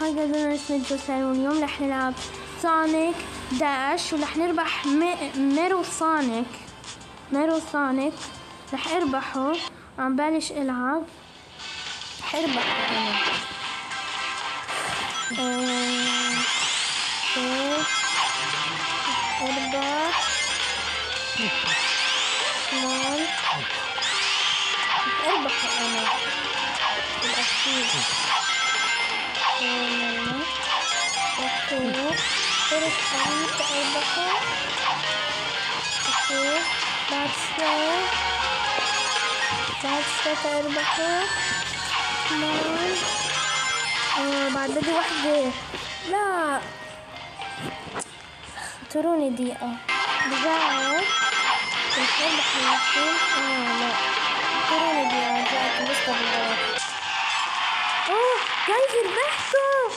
هاي قدرنا اسم الجزء واليوم رح نلعب Sonic Dash ورح نربح مي- Metal Sonic Metal Sonic رح أربحه. عم بلش إلعب. رح أربح. أنا آه، okay. رح اربح شمال رح اربح أنا بالاخير آه، أوكي فرق تأربحه أوكي بعد شوي بعد آه بعد بدي لا اعطروني دقيقة رجعت كنت اربح Geil, mach doch!